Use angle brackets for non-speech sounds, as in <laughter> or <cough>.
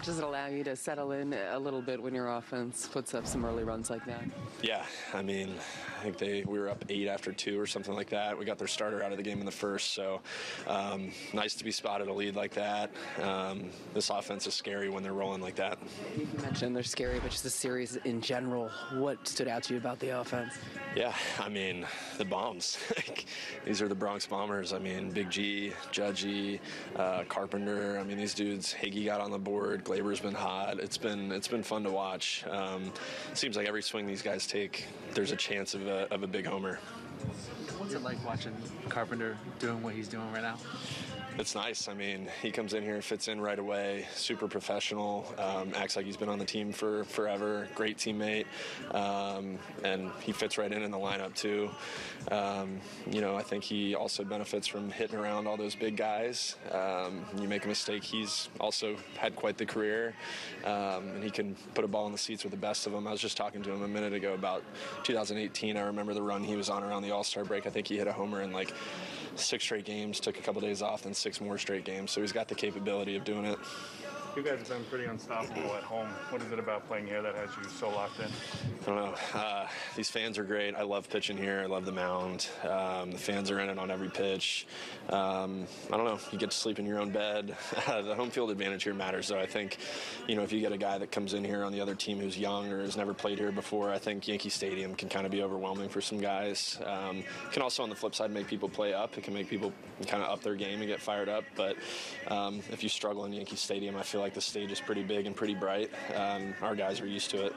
much <laughs> does it allow you to settle in a little bit when your offense puts up some early runs like that? Yeah, I mean, I think they we were up eight after two or something like that. We got their starter out of the game in the first, so um, nice to be spotted a lead like that. Um, this offense is scary when they're rolling like that. You mentioned they're scary, but just the series in general. What stood out to you about the offense? Yeah, I mean the bombs. <laughs> these are the Bronx Bombers. I mean, Big G, Judgy, uh, Carpenter. I mean, these dudes. Higgy got on the board. Gleyber's been hot. It's been it's been fun to watch. Um, seems like every swing these guys take, there's a chance of a, of a big homer. What's it like watching Carpenter doing what he's doing right now? It's nice. I mean, he comes in here and fits in right away. Super professional. Um, acts like he's been on the team for forever. Great teammate, um, and he fits right in in the lineup too. Um, you know, I think he also benefits from hitting around all those big guys. Um, you make a mistake, he's also had quite the career, um, and he can put a ball in the seats with the best of them. I was just talking to him a minute ago about 2018. I remember the run he was on around the All Star break. I think he hit a homer in like six straight games, took a couple days off, then six more straight games. So he's got the capability of doing it. You guys have been pretty unstoppable at home. What is it about playing here that has you so locked in? I don't know. Uh, these fans are great. I love pitching here. I love the mound. Um, the fans are in it on every pitch. Um, I don't know. You get to sleep in your own bed. <laughs> the home field advantage here matters, though. I think, you know, if you get a guy that comes in here on the other team who's young or has never played here before, I think Yankee Stadium can kind of be overwhelming for some guys. Um, can also, on the flip side, make people play up. It can make people kind of up their game and get fired up. But um, if you struggle in Yankee Stadium, I feel like the stage is pretty big and pretty bright. Um, our guys are used to it.